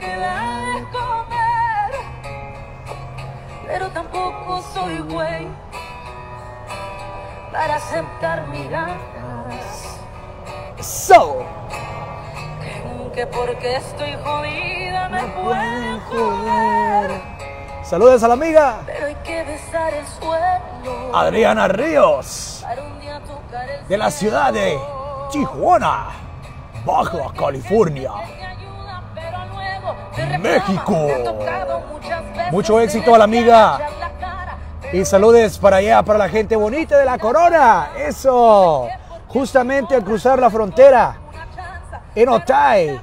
que debes comer, pero tampoco soy güey para aceptar migajas. So, Que porque estoy jodida me pueden joder, saludos a la amiga pero hay que besar el suelo. Adriana Ríos para un día tocar el de la ciudad de. Tijuana, Baja California. México. Mucho éxito a la amiga. Y saludes para allá, para la gente bonita de la corona. Eso. Justamente al cruzar la frontera en Otay,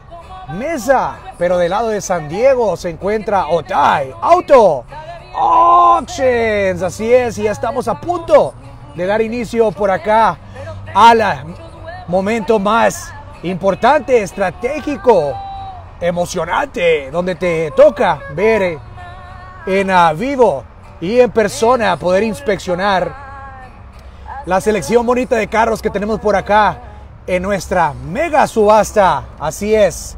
Mesa. Pero del lado de San Diego se encuentra Otay Auto Auctions. Así es, y ya estamos a punto de dar inicio por acá al momento más importante, estratégico, emocionante, donde te toca ver en ah, vivo y en persona poder inspeccionar la selección bonita de carros que tenemos por acá en nuestra mega subasta. Así es.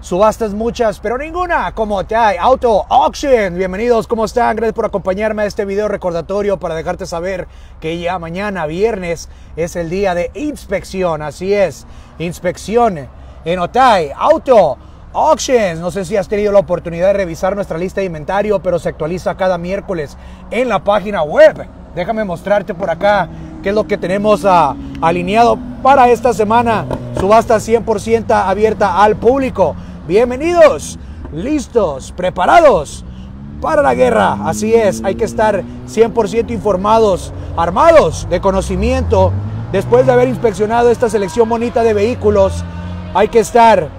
Subastas muchas, pero ninguna como TAI Auto Auction. Bienvenidos, ¿cómo están? Gracias por acompañarme a este video recordatorio para dejarte saber que ya mañana, viernes, es el día de inspección. Así es, inspección en Otay Auto Auctions. No sé si has tenido la oportunidad de revisar nuestra lista de inventario, pero se actualiza cada miércoles en la página web. Déjame mostrarte por acá qué es lo que tenemos ah, alineado para esta semana. Subasta 100% abierta al público. Bienvenidos, listos, preparados para la guerra. Así es, hay que estar 100% informados, armados de conocimiento. Después de haber inspeccionado esta selección bonita de vehículos, hay que estar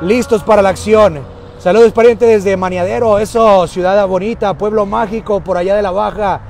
listos para la acción. Saludos parientes desde Maniadero, eso, ciudad bonita, pueblo mágico, por allá de la Baja.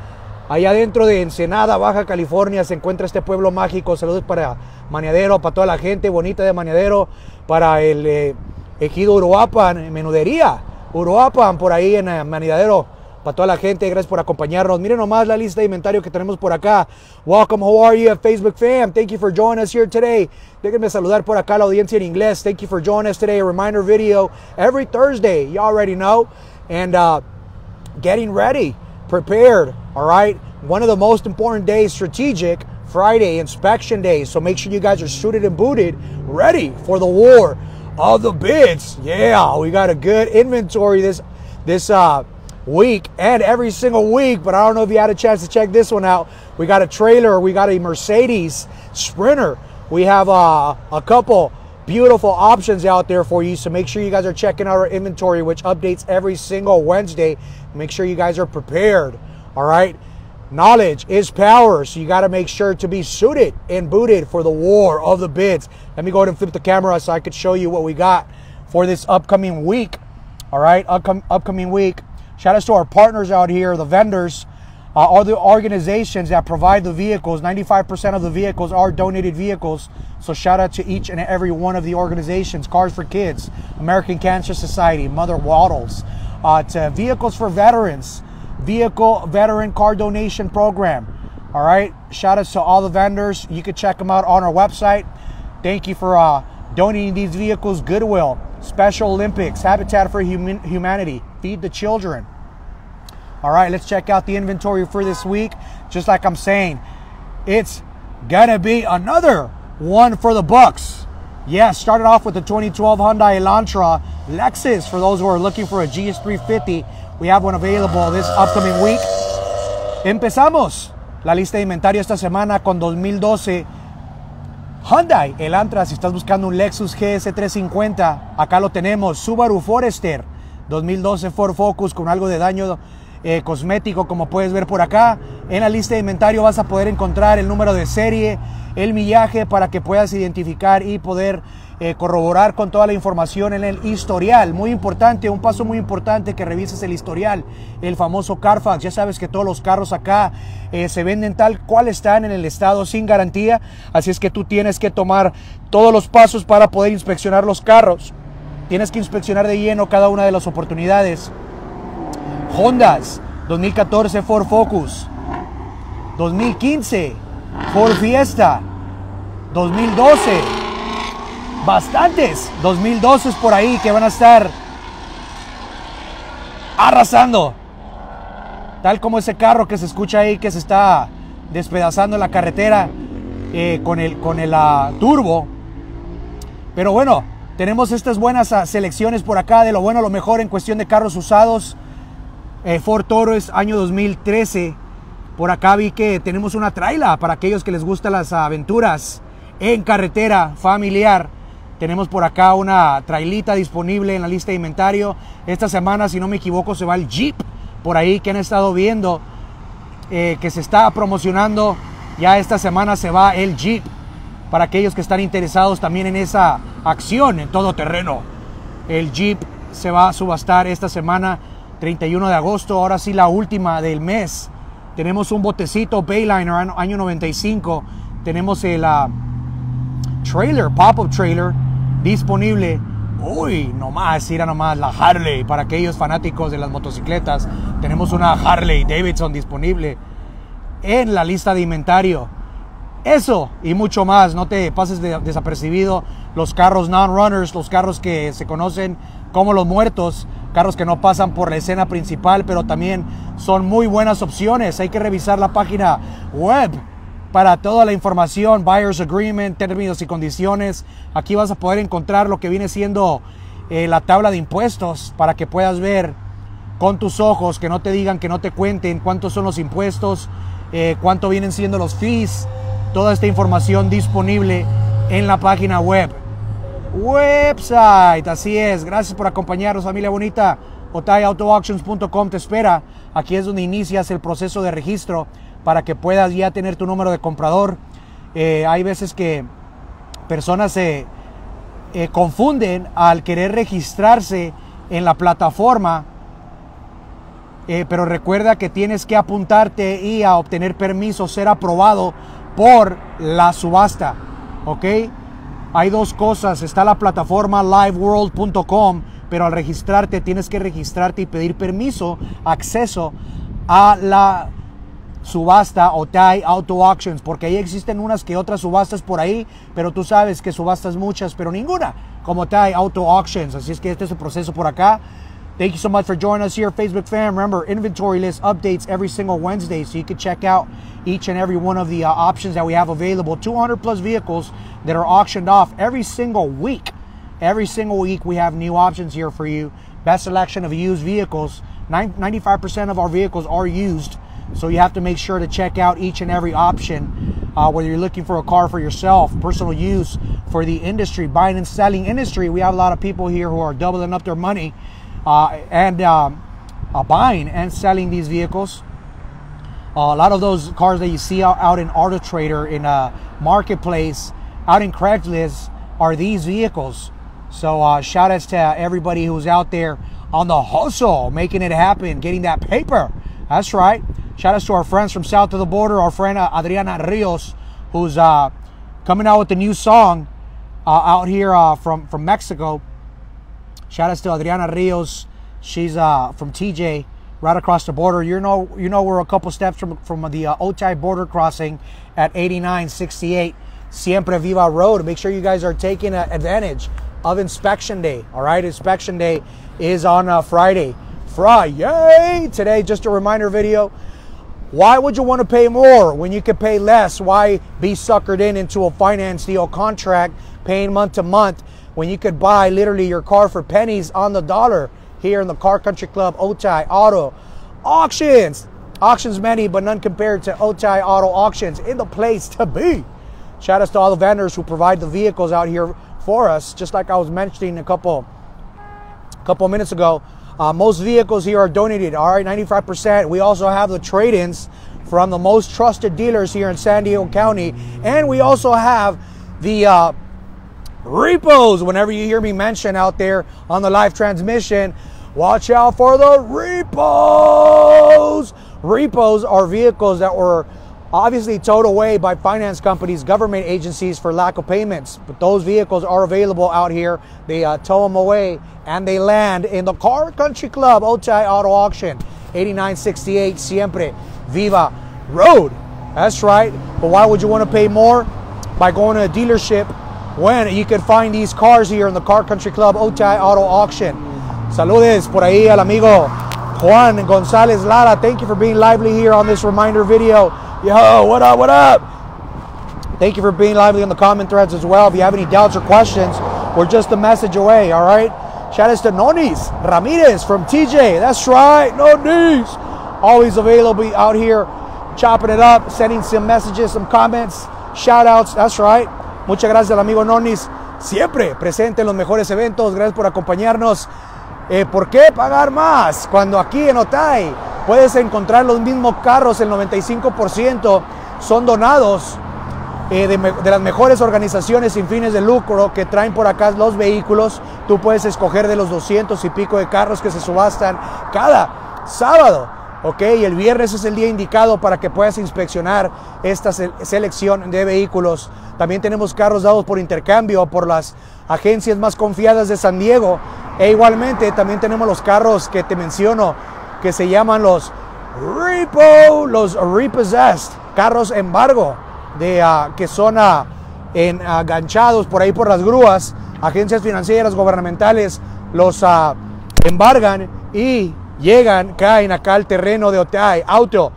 Allá dentro de Ensenada, Baja California, se encuentra este pueblo mágico. Saludos para Maniadero, para toda la gente bonita de Maniadero, para el eh, ejido Uruapan, Menudería, Uruapan, por ahí en eh, Maniadero. Para toda la gente, gracias por acompañarnos. Miren nomás la lista de inventario que tenemos por acá. Welcome, how are you, Facebook fam? Thank you for joining us here today. Déjenme saludar por acá a la audiencia en inglés. Thank you for joining us today. A reminder video every Thursday. You already know. And uh, getting ready, prepared, all right? One of the most important days, strategic, Friday, inspection day. So make sure you guys are suited and booted, ready for the war of the bids. Yeah, we got a good inventory this this uh, week and every single week, but I don't know if you had a chance to check this one out. We got a trailer, we got a Mercedes Sprinter. We have uh, a couple beautiful options out there for you. So make sure you guys are checking out our inventory, which updates every single Wednesday. Make sure you guys are prepared. All right. Knowledge is power. So you got to make sure to be suited and booted for the war of the bids. Let me go ahead and flip the camera so I could show you what we got for this upcoming week. All right. Upcom- upcoming week. Shout out to our partners out here, the vendors. Uh, all the organizations that provide the vehicles, 95% of the vehicles are donated vehicles. So shout out to each and every one of the organizations Cars for Kids, American Cancer Society, Mother Waddles, uh, to Vehicles for Veterans, Vehicle Veteran Car Donation Program. All right. Shout out to all the vendors. You can check them out on our website. Thank you for uh, donating these vehicles. Goodwill, Special Olympics, Habitat for Human- Humanity, Feed the Children. All right, let's check out the inventory for this week. Just like I'm saying, it's gonna be another one for the Bucks. Yeah, started off with the 2012 Hyundai Elantra, Lexus. For those who are looking for a GS350, we have one available this upcoming week. Empezamos la lista de inventario esta semana con 2012 Hyundai Elantra. Si estás buscando un Lexus GS350, acá lo tenemos. Subaru Forester 2012 Ford Focus con algo de daño eh, cosmético, como puedes ver por acá. En la lista de inventario vas a poder encontrar el número de serie, el millaje para que puedas identificar y poder eh, corroborar con toda la información en el historial. Muy importante, un paso muy importante que revises el historial, el famoso Carfax. Ya sabes que todos los carros acá eh, se venden tal cual están en el estado sin garantía, así es que tú tienes que tomar todos los pasos para poder inspeccionar los carros. Tienes que inspeccionar de lleno cada una de las oportunidades. Hondas, 2014 Ford Focus, 2015 Ford Fiesta, 2012, bastantes 2012 por ahí que van a estar arrasando. Tal como ese carro que se escucha ahí que se está despedazando en la carretera eh, con el, con el ah, turbo. Pero bueno, tenemos estas buenas ah, selecciones por acá de lo bueno, lo mejor en cuestión de carros usados. Eh, Ford Taurus año 2013. Por acá vi que tenemos una traila para aquellos que les gustan las aventuras en carretera familiar. Tenemos por acá una trailita disponible en la lista de inventario. Esta semana, si no me equivoco, se va el Jeep por ahí que han estado viendo eh, que se está promocionando. Ya esta semana se va el Jeep para aquellos que están interesados también en esa acción en todo terreno. El Jeep se va a subastar esta semana, 31 de agosto, ahora sí la última del mes. Tenemos un botecito Bayliner año 95. Tenemos el ah, trailer, pop-up trailer disponible. Uy, nomás, ir a nomás la Harley para aquellos fanáticos de las motocicletas. Tenemos una Harley Davidson disponible en la lista de inventario. Eso y mucho más, no te pases de, desapercibido. Los carros non-runners, los carros que se conocen como los muertos, carros que no pasan por la escena principal, pero también son muy buenas opciones. Hay que revisar la página web para toda la información, buyer's agreement, términos y condiciones. Aquí vas a poder encontrar lo que viene siendo eh, la tabla de impuestos para que puedas ver con tus ojos, que no te digan, que no te cuenten cuántos son los impuestos, eh, cuánto vienen siendo los fees, toda esta información disponible en la página web. Website, así es. Gracias por acompañarnos, familia bonita. OtayAutoAuctions.com te espera. Aquí es donde inicias el proceso de registro para que puedas ya tener tu número de comprador. Eh, hay veces que personas se eh, confunden al querer registrarse en la plataforma, eh, pero recuerda que tienes que apuntarte y a obtener permiso, ser aprobado por la subasta. ¿Ok? Hay dos cosas. Está la plataforma liveworld.com, pero al registrarte tienes que registrarte y pedir permiso, acceso a la subasta o TAI Auto Auctions, porque ahí existen unas que otras subastas por ahí, pero tú sabes que subastas muchas, pero ninguna como TAI Auto Auctions. Así es que este es el proceso por acá. Thank you so much for joining us here, Facebook fam. Remember, inventory list updates every single Wednesday, so you can check out each and every one of the uh, options that we have available. 200 plus vehicles that are auctioned off every single week. Every single week, we have new options here for you. Best selection of used vehicles. 95% of our vehicles are used. So you have to make sure to check out each and every option, uh, whether you're looking for a car for yourself, personal use, for the industry, buying and selling industry. We have a lot of people here who are doubling up their money and um, uh, buying and selling these vehicles. Uh, a lot of those cars that you see out, out in Auto Trader, in a marketplace, out in Craigslist, are these vehicles. So uh, shout outs to everybody who's out there on the hustle, making it happen, getting that paper. That's right. Shout outs to our friends from south of the border, our friend uh, Adriana Rios, who's uh, coming out with a new song uh, out here uh, from, from Mexico. Shout outs to Adriana Rios. She's uh, from TJ, right across the border. You know, you know, we're a couple steps from from the uh, Otay border crossing at 8968 Siempre Viva Road. Make sure you guys are taking uh, advantage of Inspection Day. All right, Inspection Day is on uh, Friday. Friday today. Just a reminder video. Why would you want to pay more when you could pay less? Why be suckered in into a finance deal contract, paying month to month, when you could buy literally your car for pennies on the dollar here in the Car Country Club Otay Auto Auctions? Auctions many, but none compared to Otay Auto Auctions in the place to be. Shout out to all the vendors who provide the vehicles out here for us. Just like I was mentioning a couple, couple minutes ago, uh, most vehicles here are donated, all right, 95%. We also have the trade ins from the most trusted dealers here in San Diego County. And we also have the uh, repos. Whenever you hear me mention out there on the live transmission, watch out for the repos. Repos are vehicles that were obviously towed away by finance companies, government agencies for lack of payments. But those vehicles are available out here. They uh, tow them away and they land in the Car Country Club Otay Auto Auction, 8968 Siempre Viva Road. That's right. But why would you want to pay more? By going to a dealership when you can find these cars here in the Car Country Club Otay Auto Auction. Saludes por ahí al amigo Juan Gonzalez Lara, thank you for being lively here on this reminder video. Yo, what up, what up? Thank you for being lively on the comment threads as well. If you have any doubts or questions, we're just a message away, all right? Shout out to Nonis Ramirez from TJ. That's right, Nonis. Always available out here, chopping it up, sending some messages, some comments, shout outs. That's right. Muchas gracias al amigo Nonis. Siempre presente en los mejores eventos. Gracias por acompañarnos. Eh, ¿Por qué pagar más? Cuando aquí en Otay puedes encontrar los mismos carros, el 95% son donados eh, de, de, las mejores organizaciones sin fines de lucro que traen por acá los vehículos. Tú puedes escoger de los 200 y pico de carros que se subastan cada sábado. Ok, el viernes es el día indicado para que puedas inspeccionar esta selección de vehículos. También tenemos carros dados por intercambio por las agencias más confiadas de San Diego. E igualmente también tenemos los carros que te menciono que se llaman los repo, los repossessed, carros embargo de, uh, que son uh, en, aganchados por ahí por las grúas, agencias financieras gubernamentales los uh, embargan y llegan, caen acá al terreno de Otay, auto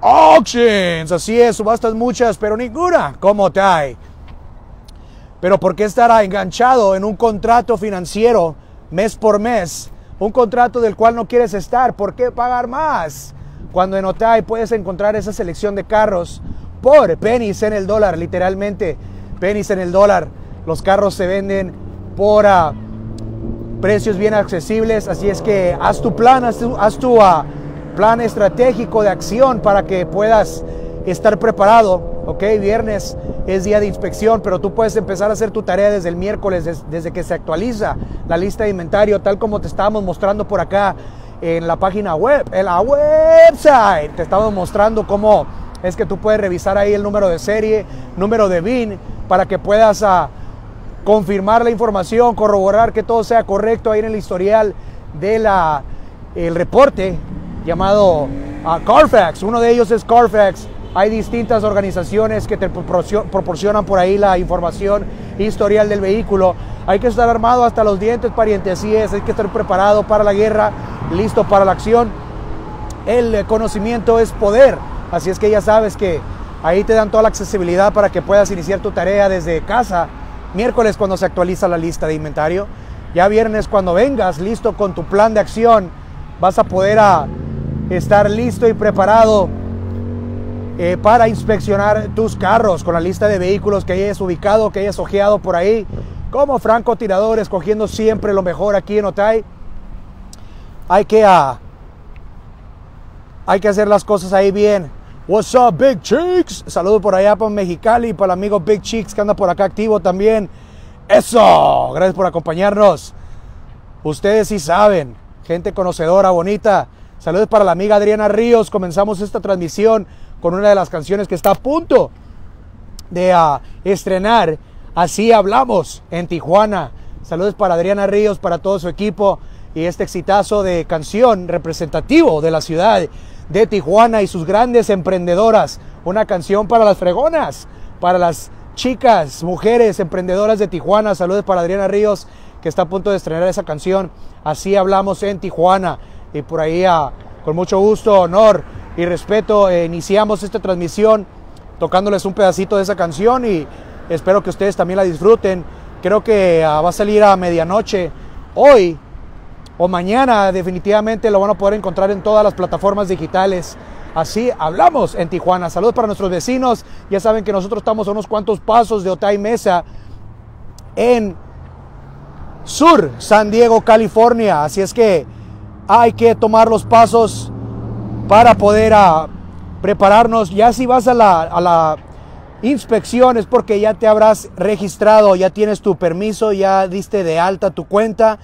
auctions, así es, subastas muchas, pero ninguna como Otay. Pero ¿por qué estará enganchado en un contrato financiero mes por mes? Un contrato del cual no quieres estar. ¿Por qué pagar más? Cuando en Otay puedes encontrar esa selección de carros por pennies en el dólar, literalmente pennies en el dólar. Los carros se venden por precios bien accesibles, así es que haz tu plan, haz tu, uh, plan estratégico de acción para que puedas estar preparado. Ok, viernes es día de inspección, pero tú puedes empezar a hacer tu tarea desde el miércoles, des, desde que se actualiza la lista de inventario, tal como te estábamos mostrando por acá en la página web, en la website. Te estamos mostrando cómo es que tú puedes revisar ahí el número de serie, número de BIN, para que puedas uh, confirmar la información, corroborar que todo sea correcto ahí en el historial del el reporte llamado uh, Carfax. Uno de ellos es Carfax. Hay distintas organizaciones que te proporcionan por ahí la información historial del vehículo. Hay que estar armado hasta los dientes, pariente, así es. Hay que estar preparado para la guerra, listo para la acción. El conocimiento es poder. Así es que ya sabes que ahí te dan toda la accesibilidad para que puedas iniciar tu tarea desde casa. Miércoles cuando se actualiza la lista de inventario. Ya viernes cuando vengas listo con tu plan de acción, vas a poder a estar listo y preparado eh, para inspeccionar tus carros con la lista de vehículos que hayas ubicado, que hayas ojeado por ahí, como francotirador, escogiendo siempre lo mejor aquí en Otay. Hay que, uh, hay que hacer las cosas ahí bien. What's up, Big Cheeks? Saludo por allá para Mexicali, para el amigo Big Cheeks que anda por acá activo también. Eso, gracias por acompañarnos. Ustedes sí saben, gente conocedora, bonita. Saludos para la amiga Adriana Ríos. Comenzamos esta transmisión con una de las canciones que está a punto de uh, estrenar. Así hablamos en Tijuana. Saludos para Adriana Ríos, para todo su equipo y este exitazo de canción representativo de la ciudad de Tijuana y sus grandes emprendedoras. Una canción para las fregonas, para las chicas, mujeres emprendedoras de Tijuana. Saludos para Adriana Ríos, que está a punto de estrenar esa canción. Así hablamos en Tijuana. Y por ahí, uh, con mucho gusto, honor y respeto, eh, iniciamos esta transmisión tocándoles un pedacito de esa canción y espero que ustedes también la disfruten. Creo que uh, va a salir a medianoche hoy o mañana definitivamente lo van a poder encontrar en todas las plataformas digitales. Así hablamos en Tijuana. Saludos para nuestros vecinos. Ya saben que nosotros estamos a unos cuantos pasos de Otay Mesa en Sur, San Diego, California. Así es que hay que tomar los pasos para poder uh, prepararnos. Ya si vas a la, a la inspección es porque ya te habrás registrado, ya tienes tu permiso, ya diste de alta tu cuenta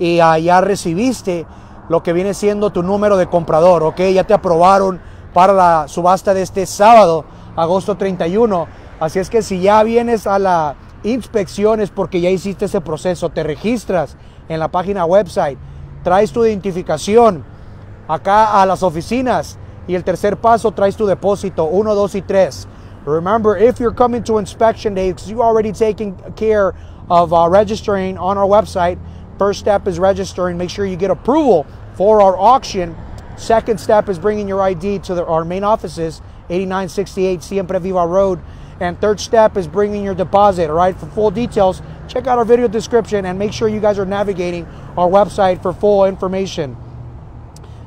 y ya recibiste lo que viene siendo tu número de comprador, ¿ok? Ya te aprobaron para la subasta de este sábado, agosto 31. Así es que si ya vienes a la inspección es porque ya hiciste ese proceso, te registras en la página website, traes tu identificación, acá a las oficinas. Y el tercer paso, traes tu depósito, uno, dos y tres. Remember, if you're coming to inspection day, because already taken care of uh, registering on our website, first step is registering. Make sure you get approval for our auction. Second step is bringing your ID to the, our main offices, 8968 Siempre Viva Road. And third step is bringing your deposit. All right, for full details, check out our video description and make sure you guys are navigating our website for full information.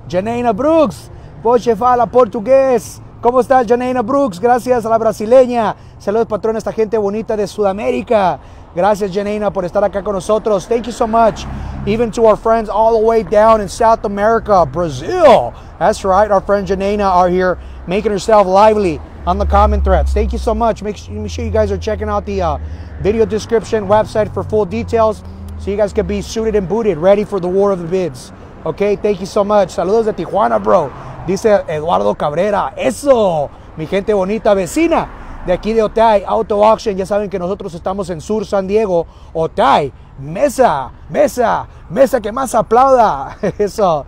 Janaina Brooks, voce fala portugués. ¿Cómo estás, Janaina Brooks? Gracias a la brasileña. Saludos, patrón, a esta gente bonita de Sudamérica. Gracias, Janaina, por estar acá con nosotros. Thank you so much. Even to our friends all the way down in South America, Brazil. That's right, our friend Janaina are here making herself lively on the comment threads. Thank you so much. Make sure, make sure you guys are checking out the uh, video description website for full details so you guys can be suited and booted, ready for the war of the bids. Okay, thank you so much. Saludos de Tijuana, bro. Dice Eduardo Cabrera. Eso, mi gente bonita vecina de aquí de Otay Auto Auction. Ya saben que nosotros estamos en Sur San Diego, Otay. Mesa, mesa, mesa que más aplauda. Eso.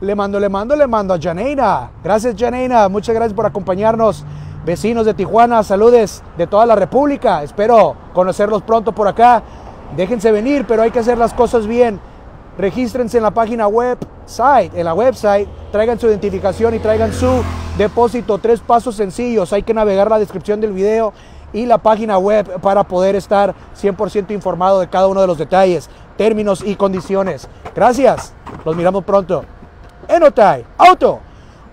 Le mando, le mando, le mando a Janeina. Gracias, Janeina. Muchas gracias por acompañarnos. Vecinos de Tijuana, saludes de toda la República. Espero conocerlos pronto por acá. Déjense venir, pero hay que hacer las cosas bien. Regístrense en la página web, site, en la website, traigan su identificación y traigan su depósito. Tres pasos sencillos. Hay que navegar la descripción del video y la página web para poder estar 100% informado de cada uno de los detalles, términos y condiciones. Gracias. Los miramos pronto. Enotai Auto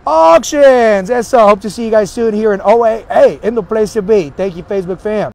Auctions. All. Hope to see you guys soon here in OA. Hey, in the place to be. Thank you, Facebook fam.